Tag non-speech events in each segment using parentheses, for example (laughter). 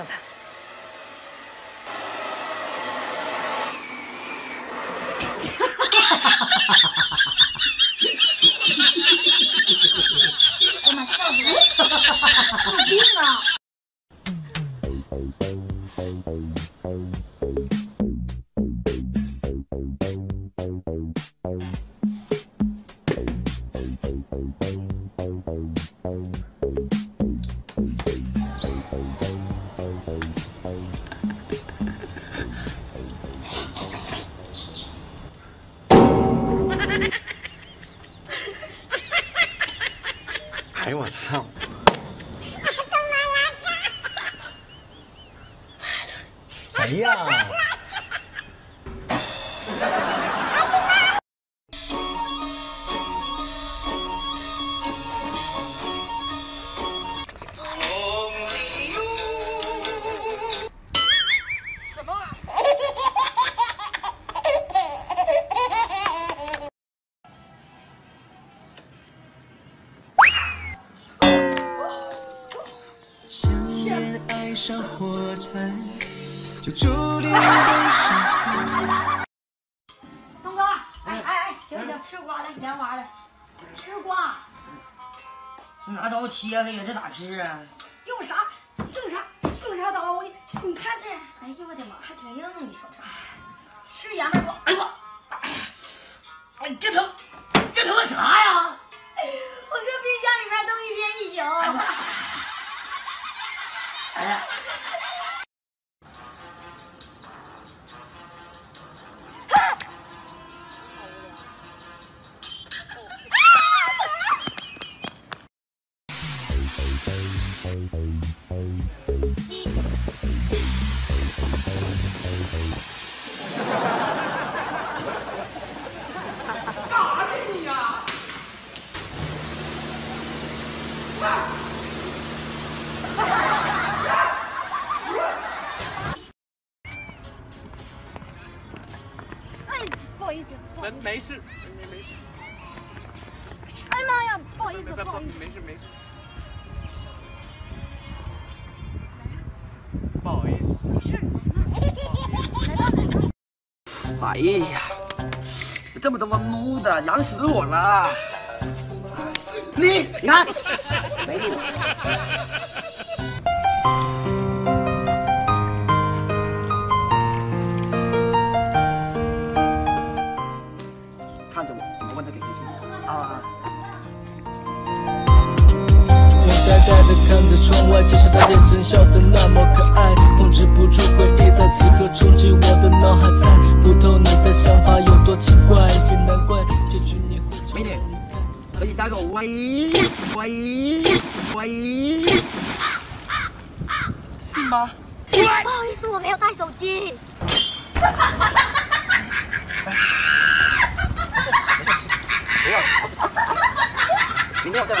整整他。哎呀妈，笑死我！有病啊！哎呦 (laughs) 上火柴，就注定被伤害。行，吃瓜来，凉娃的，吃瓜拿刀切开呀，这咋吃啊？用啥？用啥？用啥刀呢？你看这，哎呦我的妈，还挺硬，你瞅瞅，吃爷们儿不？哎呦我，哎，这他这他 (laughs) 哎呀，这么多木的，痒死我了！你你看，没你。看着我，我问他给微信啊。看着窗外，街上的恋人笑得那么可爱，控制不住回忆在此刻冲击我的脑海，猜不透你的想法有多奇怪，也难怪结局你会美女。可以加个微微微信吗？不好意思，我没有带手机。不要，明天我再来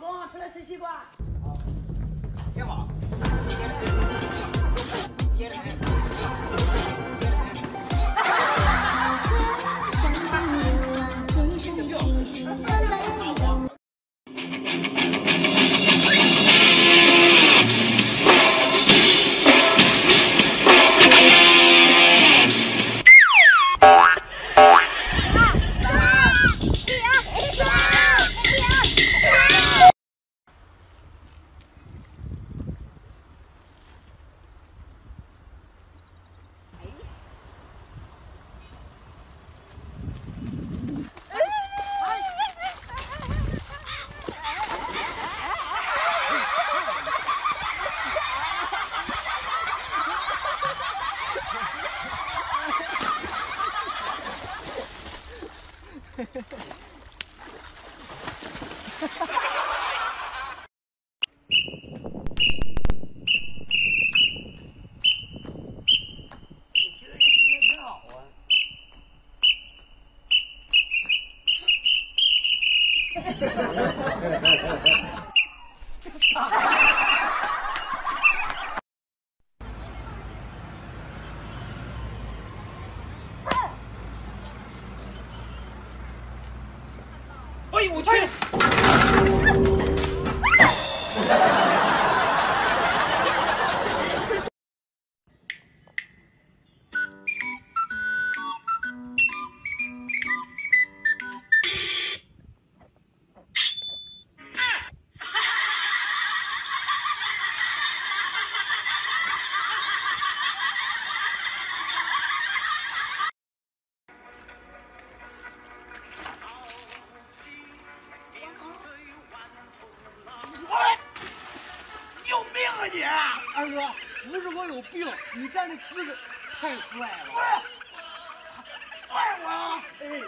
公，出来吃西瓜。天网。哎呦我去。有病，你站的姿势太帅了。踹我啊！哎，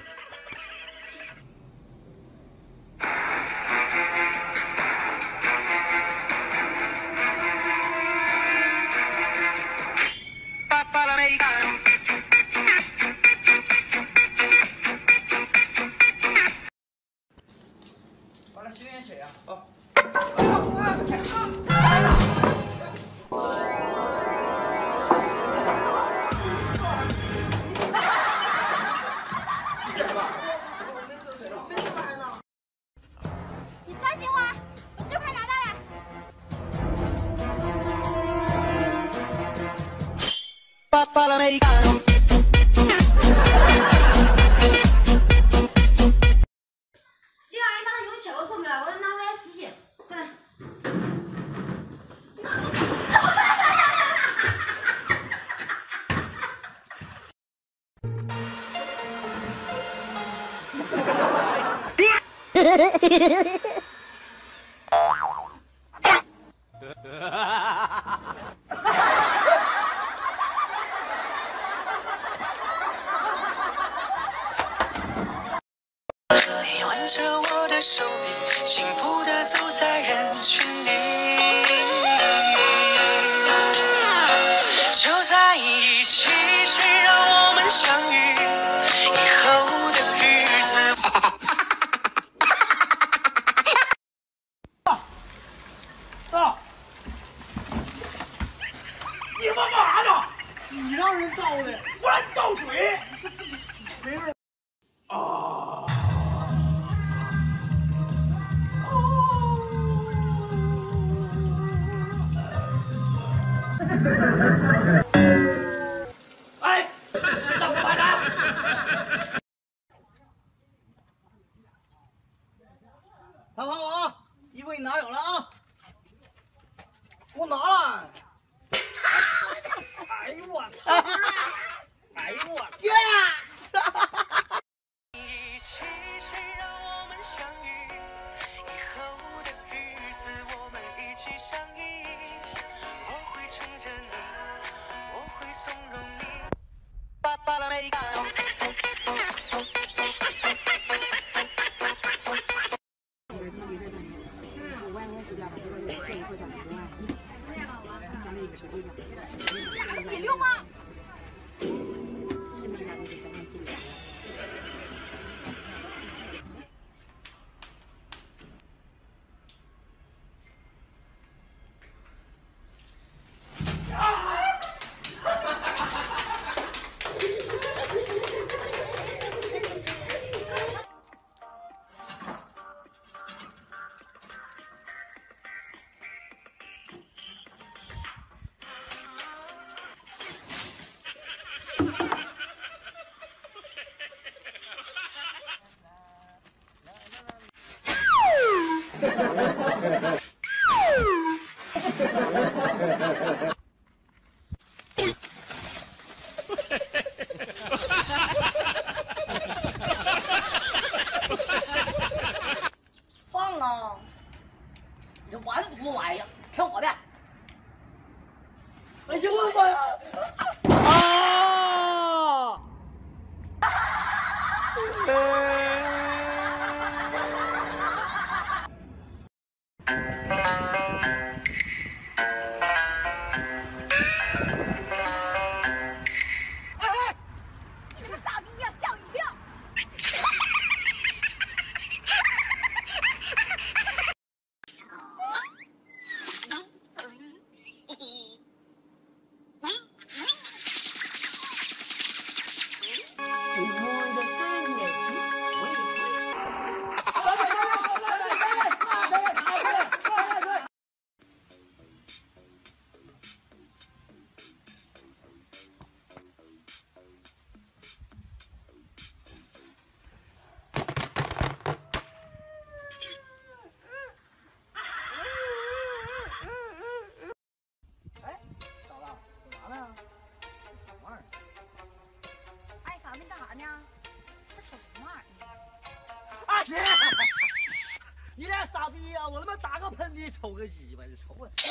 (laughs) 你挽着我的手臂，幸福的走在人群里。你让人倒的，我让你倒水。没事。哎，怎么的？好好好，衣服你拿有了啊！给我拿了。哎呦我操！哎呦我天！放啊！你这玩什么玩意儿？听我的。哎呦我的妈呀！啊！(laughs) 抽个鸡巴，你抽我下